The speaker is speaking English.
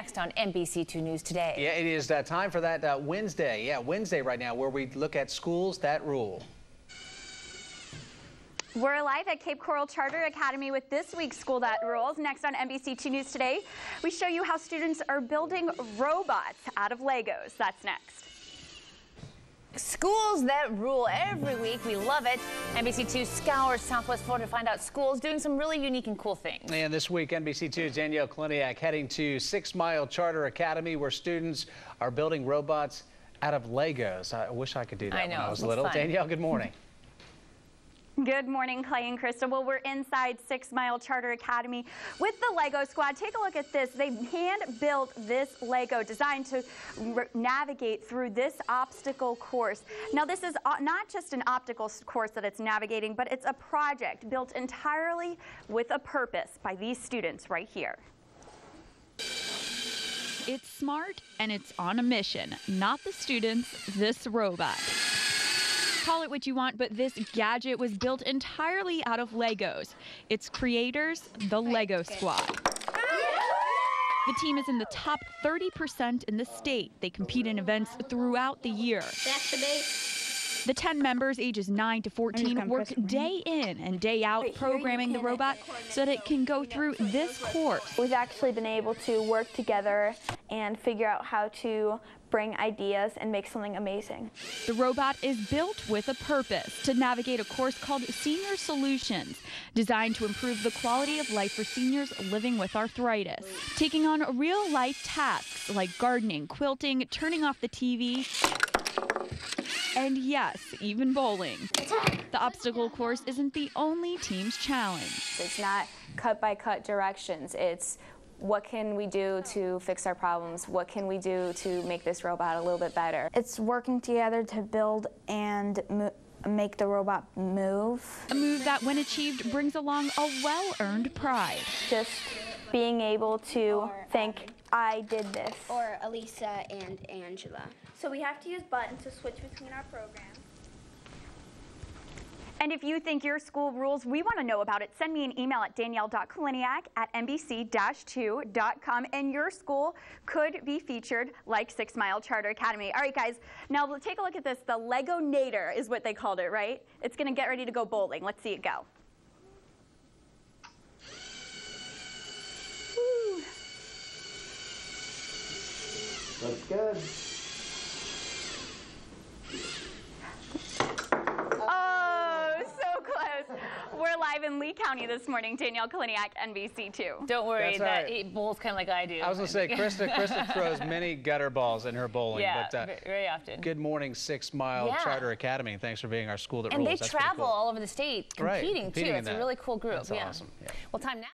next on NBC2 News Today. Yeah, it is uh, time for that uh, Wednesday. Yeah, Wednesday right now, where we look at schools that rule. We're live at Cape Coral Charter Academy with this week's School That Rules. Next on NBC2 News Today, we show you how students are building robots out of Legos. That's next. Schools that rule every week. We love it. NBC2 scours Southwest Florida to find out schools doing some really unique and cool things. And this week, NBC2's Danielle Kaliniak heading to Six Mile Charter Academy, where students are building robots out of Legos. I wish I could do that I when I was little. fun. Danielle, good morning. Good morning, Clay and Krista. Well, we're inside Six Mile Charter Academy with the Lego Squad. Take a look at this. They hand-built this Lego designed to navigate through this obstacle course. Now, this is uh, not just an optical course that it's navigating, but it's a project built entirely with a purpose by these students right here. It's smart and it's on a mission. Not the students, this robot. Call it what you want, but this gadget was built entirely out of Legos. Its creators, the Lego Squad. The team is in the top 30% in the state. They compete in events throughout the year. That's the base. The 10 members, ages 9 to 14, work day in and day out programming the robot so that it can go through this course. We've actually been able to work together and figure out how to bring ideas and make something amazing. The robot is built with a purpose to navigate a course called Senior Solutions, designed to improve the quality of life for seniors living with arthritis. Taking on real life tasks like gardening, quilting, turning off the TV, and yes, even bowling. The obstacle course isn't the only team's challenge. It's not cut by cut directions. It's what can we do to fix our problems? What can we do to make this robot a little bit better? It's working together to build and make the robot move. A move that, when achieved, brings along a well earned pride. Just being able to think, um, I did this. Or Elisa and Angela. So we have to use buttons to switch between our programs. And if you think your school rules, we want to know about it. Send me an email at danielle.kaliniak at nbc-2.com and your school could be featured like Six Mile Charter Academy. All right, guys, now we'll take a look at this. The Lego Nader is what they called it, right? It's going to get ready to go bowling. Let's see it go. Looks good. We're live in Lee County this morning. Danielle Kaliniak, NBC2. Don't worry, That's that right. he bowls kind of like I do. I was going to say, Krista, Krista throws many gutter balls in her bowling. yeah, but, uh, very often. Good morning, Six Mile Yeah. Charter Academy. Thanks for being our school that And rules. they That's travel cool. all over the state Right, competing, competing too. in It's a really cool group. That's yeah. awesome, yeah. Well, time now.